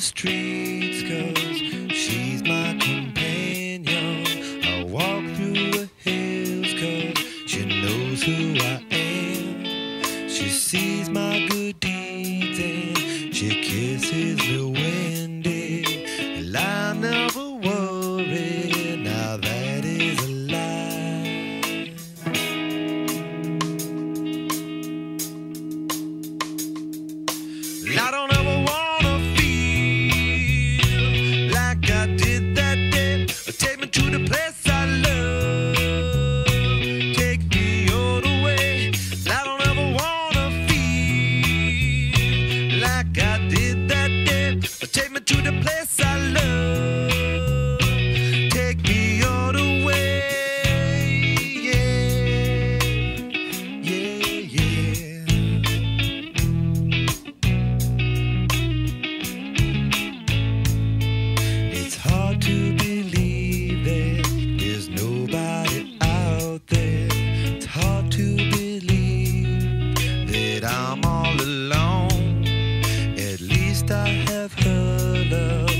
streets cause she's my companion. I have heard of.